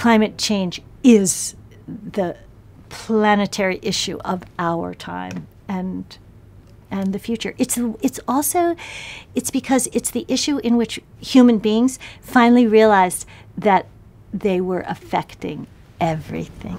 climate change is the planetary issue of our time and and the future. It's it's also it's because it's the issue in which human beings finally realized that they were affecting everything.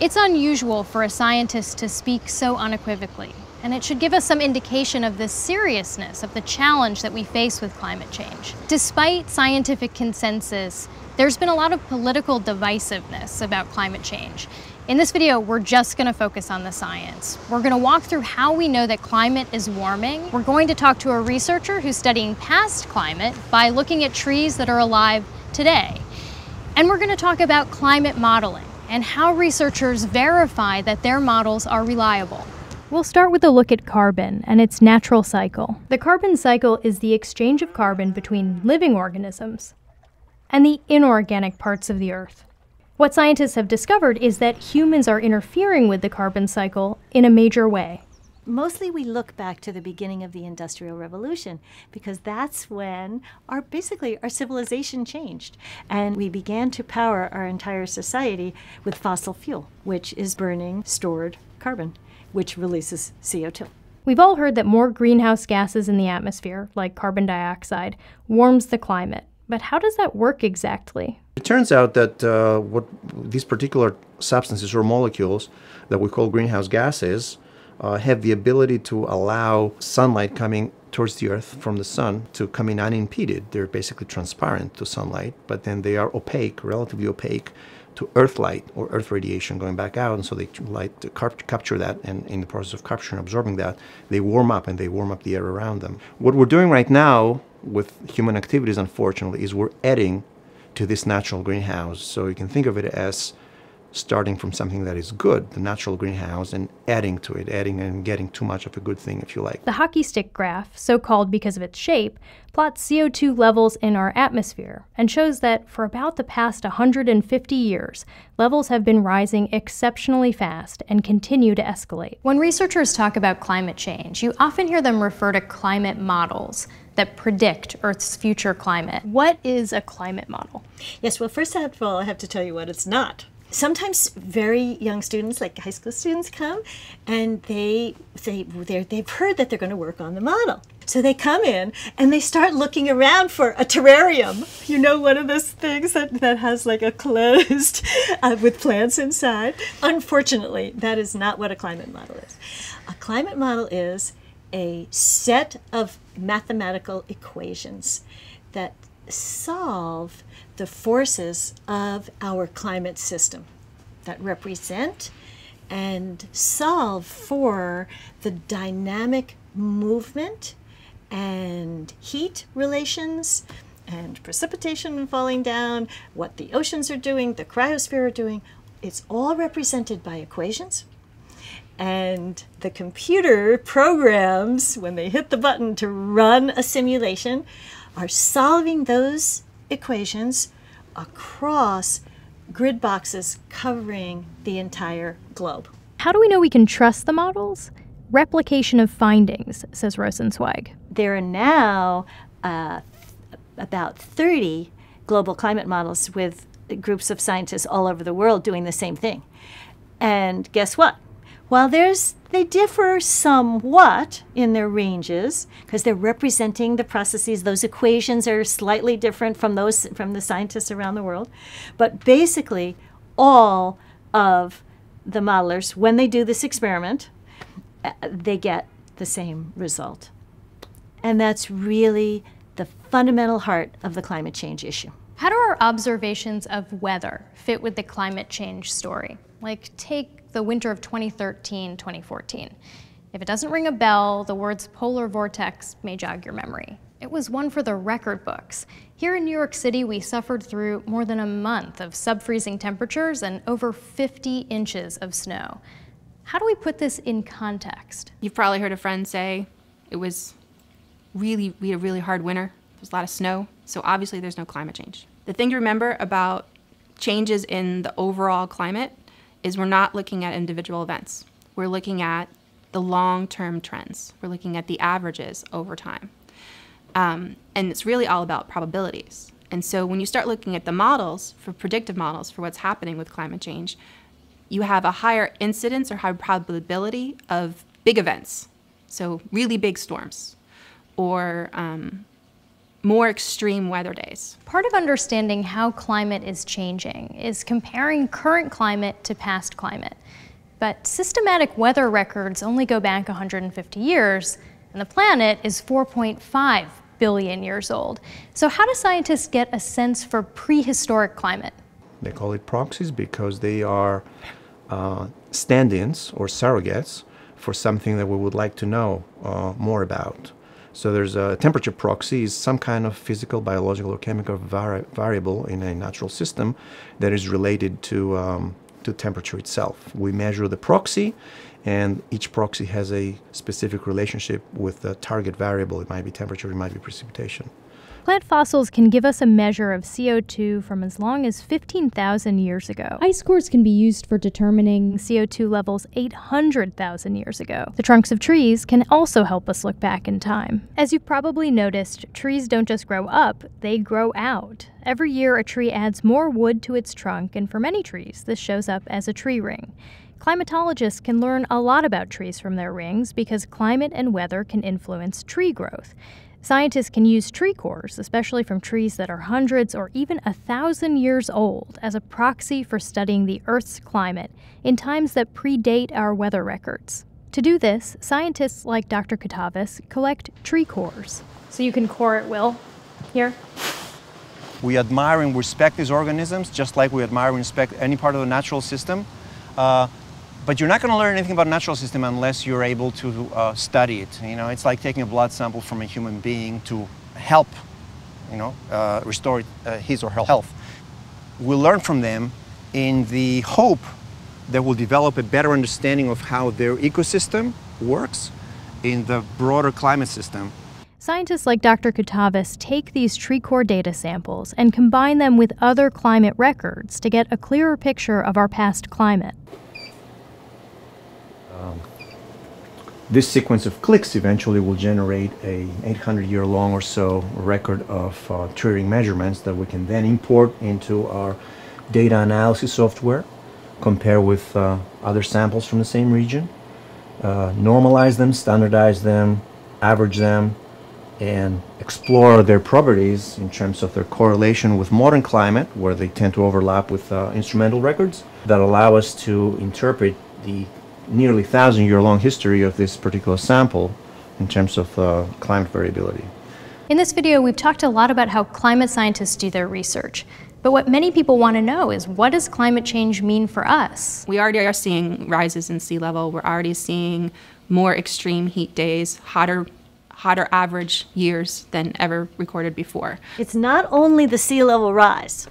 It's unusual for a scientist to speak so unequivocally, and it should give us some indication of the seriousness of the challenge that we face with climate change. Despite scientific consensus, there's been a lot of political divisiveness about climate change. In this video, we're just gonna focus on the science. We're gonna walk through how we know that climate is warming. We're going to talk to a researcher who's studying past climate by looking at trees that are alive today. And we're gonna talk about climate modeling and how researchers verify that their models are reliable. We'll start with a look at carbon and its natural cycle. The carbon cycle is the exchange of carbon between living organisms and the inorganic parts of the Earth. What scientists have discovered is that humans are interfering with the carbon cycle in a major way. Mostly we look back to the beginning of the Industrial Revolution because that's when our basically our civilization changed and we began to power our entire society with fossil fuel, which is burning stored carbon, which releases CO2. We've all heard that more greenhouse gases in the atmosphere, like carbon dioxide, warms the climate. But how does that work exactly? It turns out that uh, what these particular substances or molecules that we call greenhouse gases uh, have the ability to allow sunlight coming towards the earth from the sun to come in unimpeded. They're basically transparent to sunlight, but then they are opaque, relatively opaque to earth light or earth radiation going back out and so they light to capture that and in the process of capturing and absorbing that they warm up and they warm up the air around them what we're doing right now with human activities, unfortunately, is we're adding to this natural greenhouse. So you can think of it as starting from something that is good, the natural greenhouse, and adding to it, adding and getting too much of a good thing, if you like. The hockey stick graph, so called because of its shape, plots CO2 levels in our atmosphere and shows that for about the past 150 years, levels have been rising exceptionally fast and continue to escalate. When researchers talk about climate change, you often hear them refer to climate models that predict Earth's future climate. What is a climate model? Yes, well, first of all, I have to tell you what it's not. Sometimes very young students, like high school students, come and they say they've heard that they're going to work on the model. So they come in and they start looking around for a terrarium. You know, one of those things that, that has like a closed uh, with plants inside. Unfortunately, that is not what a climate model is. A climate model is a set of mathematical equations that solve the forces of our climate system that represent and solve for the dynamic movement and heat relations and precipitation falling down, what the oceans are doing, the cryosphere are doing. It's all represented by equations and the computer programs, when they hit the button to run a simulation, are solving those equations across grid boxes covering the entire globe. How do we know we can trust the models? Replication of findings, says Rosenzweig. There are now uh, about 30 global climate models with groups of scientists all over the world doing the same thing. And guess what? While there's they differ somewhat in their ranges because they're representing the processes. Those equations are slightly different from those from the scientists around the world, but basically all of the modelers when they do this experiment, uh, they get the same result. And that's really the fundamental heart of the climate change issue. How do our observations of weather fit with the climate change story? Like, take the winter of 2013 2014. If it doesn't ring a bell, the words polar vortex may jog your memory. It was one for the record books. Here in New York City, we suffered through more than a month of sub-freezing temperatures and over 50 inches of snow. How do we put this in context? You've probably heard a friend say it was really, we had a really hard winter. There was a lot of snow, so obviously there's no climate change. The thing to remember about changes in the overall climate is we're not looking at individual events. We're looking at the long-term trends. We're looking at the averages over time. Um, and it's really all about probabilities. And so when you start looking at the models for predictive models for what's happening with climate change, you have a higher incidence or higher probability of big events. So really big storms or um, more extreme weather days. Part of understanding how climate is changing is comparing current climate to past climate. But systematic weather records only go back 150 years, and the planet is 4.5 billion years old. So how do scientists get a sense for prehistoric climate? They call it proxies because they are uh, stand-ins or surrogates for something that we would like to know uh, more about. So there's a temperature proxy is some kind of physical, biological, or chemical vari variable in a natural system that is related to um, to temperature itself. We measure the proxy, and each proxy has a specific relationship with the target variable. It might be temperature, it might be precipitation. Plant fossils can give us a measure of CO2 from as long as 15,000 years ago. Ice cores can be used for determining CO2 levels 800,000 years ago. The trunks of trees can also help us look back in time. As you've probably noticed, trees don't just grow up, they grow out. Every year, a tree adds more wood to its trunk, and for many trees, this shows up as a tree ring. Climatologists can learn a lot about trees from their rings because climate and weather can influence tree growth. Scientists can use tree cores, especially from trees that are hundreds or even a thousand years old, as a proxy for studying the Earth's climate in times that predate our weather records. To do this, scientists like Dr. Kutavis collect tree cores. So you can core at will here. We admire and respect these organisms just like we admire and respect any part of the natural system. Uh, but you're not going to learn anything about natural system unless you're able to uh, study it. You know, it's like taking a blood sample from a human being to help, you know, uh, restore uh, his or her health. We'll learn from them in the hope that we'll develop a better understanding of how their ecosystem works in the broader climate system. Scientists like Dr. Kutavis take these tree core data samples and combine them with other climate records to get a clearer picture of our past climate. Um, this sequence of clicks eventually will generate a 800 year long or so record of uh, tree ring measurements that we can then import into our data analysis software, compare with uh, other samples from the same region, uh, normalize them, standardize them, average them, and explore their properties in terms of their correlation with modern climate, where they tend to overlap with uh, instrumental records that allow us to interpret the nearly thousand year long history of this particular sample in terms of uh, climate variability. In this video, we've talked a lot about how climate scientists do their research. But what many people want to know is what does climate change mean for us? We already are seeing rises in sea level. We're already seeing more extreme heat days, hotter hotter average years than ever recorded before. It's not only the sea level rise.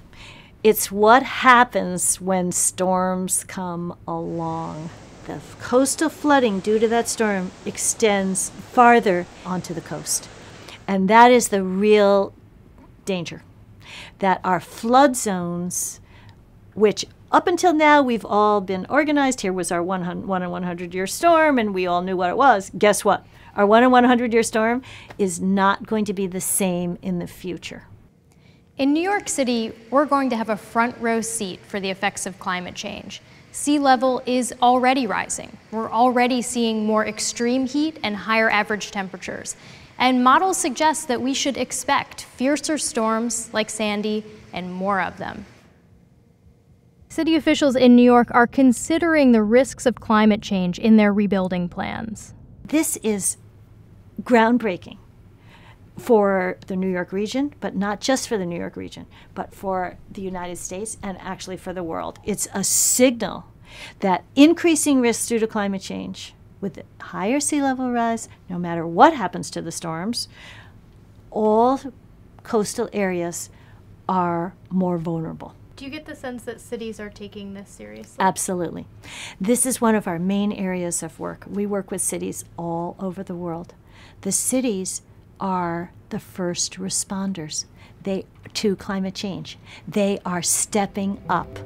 It's what happens when storms come along the coastal flooding due to that storm extends farther onto the coast. And that is the real danger. That our flood zones, which up until now we've all been organized, here was our 100, 1 in 100 year storm, and we all knew what it was. Guess what? Our 1 in 100 year storm is not going to be the same in the future. In New York City, we're going to have a front row seat for the effects of climate change sea level is already rising. We're already seeing more extreme heat and higher average temperatures. And models suggest that we should expect fiercer storms like Sandy and more of them. City officials in New York are considering the risks of climate change in their rebuilding plans. This is groundbreaking for the New York region, but not just for the New York region, but for the United States and actually for the world. It's a signal that increasing risks due to climate change, with higher sea level rise, no matter what happens to the storms, all coastal areas are more vulnerable. Do you get the sense that cities are taking this seriously? Absolutely. This is one of our main areas of work. We work with cities all over the world. The cities are the first responders they, to climate change. They are stepping up.